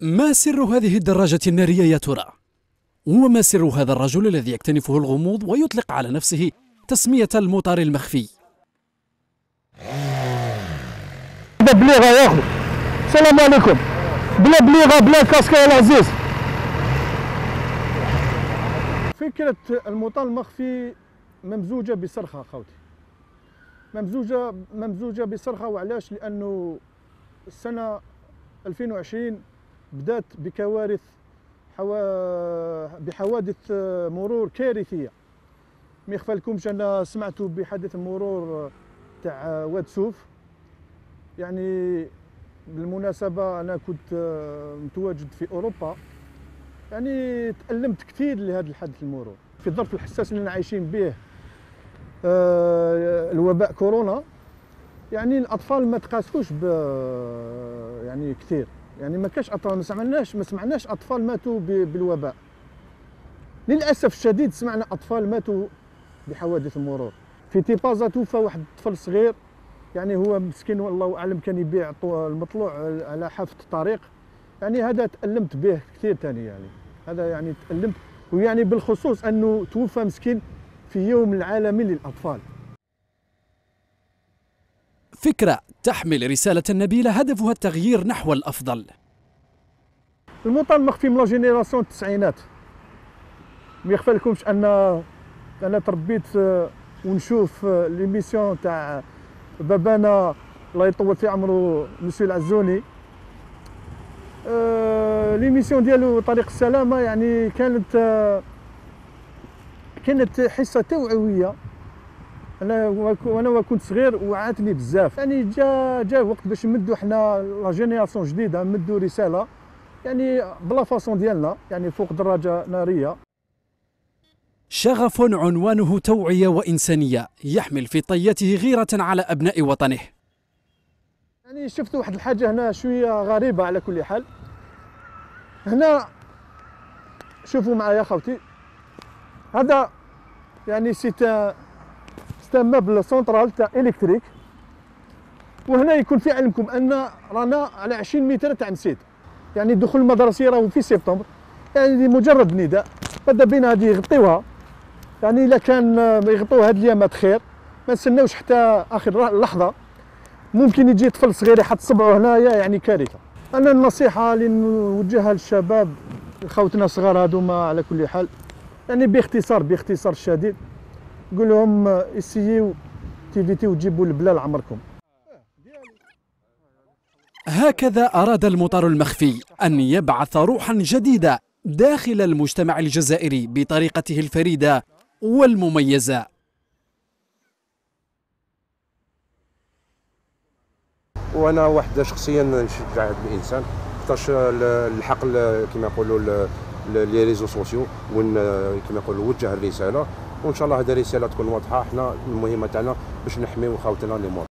ما سر هذه الدراجة النارية يا ترى؟ وما سر هذا الرجل الذي يكتنفه الغموض ويطلق على نفسه تسمية المطار المخفي؟ بليغه يا أخي. السلام عليكم. بلا بليغه بلا كاسكه يا العزيز. فكرة المطار المخفي ممزوجة بصرخة خوتي ممزوجة ممزوجة بصرخة وعلاش؟ لأنه السنة 2020 بدأت بكوارث حوا... بحوادث مرور كارثية. ما يخفى لكمش أنا سمعت بحادث المرور تاع واد سوف. يعني بالمناسبة أنا كنت متواجد في أوروبا. يعني تألمت كثير لهذا الحدث المرور. في الظرف الحساس اللي عايشين به آه، الوباء كورونا يعني الأطفال ما تقاسوش ب يعني كثير. يعني ما كاش أطفال ما سمعناش ما سمعناش أطفال ماتوا بالوباء. للأسف الشديد سمعنا أطفال ماتوا بحوادث المرور في تيبازا توفى واحد الطفل صغير يعني هو مسكين والله أعلم كان يبيع المطلوع على حافه الطريق يعني هذا تألمت به كثير ثاني يعني. هذا يعني تألمت ويعني بالخصوص أنه توفى مسكين في يوم العالمي للأطفال. فكرة تحمل رسالة نبيلة هدفها التغيير نحو الأفضل. ال motard المخفي من la génération التسعينات. ما يخفى لكمش أن أنا تربيت ونشوف les émissions تاع بابانا الله يطول في عمره مسيو العزوني. آه l'émission ديالو طريق السلامة يعني كانت كانت حصة توعوية. أنا وأنا كنت صغير وعاتني بزاف. يعني جا جا وقت باش نمدوا حنا لا جينيراسيون جديدة نمدوا رسالة يعني بلا فاصون ديالنا يعني فوق دراجة نارية. شغف عنوانه توعية وإنسانية يحمل في طيته غيرة على أبناء وطنه. يعني شفت واحد الحاجة هنا شوية غريبة على كل حال. هنا شوفوا معايا خوتي هذا يعني سيت سيت مبل سونترال تاع électrique وهنا يكون في علمكم ان رانا على 20 متر تاع مسيد يعني الدخول المدرسي راهو في سبتمبر يعني مجرد نداء ماذا بينا هذه يغطيوها يعني الا كان يغطوا هاد الايامات خير ما نستناوش حتى اخر لحظه ممكن يجي طفل صغير يحط صبعه هنايا يعني كارثه أنا النصيحه اللي نوجهها للشباب خوتنا الصغار هذوما على كل حال يعني باختصار باختصار شديد نقول لهم essayez d'éviter تجيبوا البلا لعمركم. هكذا أراد ال motard المخفي أن يبعث روحا جديدة داخل المجتمع الجزائري بطريقته الفريدة والمميزة. وأنا واحد شخصيا نشجع هذا الإنسان خاطرش الحق كما يقولوا les réseaux sociaux ون كما يقولوا وجه الرسالة. وإن شاء الله هذه الرسالة تكون واضحة. إحنا المهمة تاعنا باش نحميو خاوتنا اللي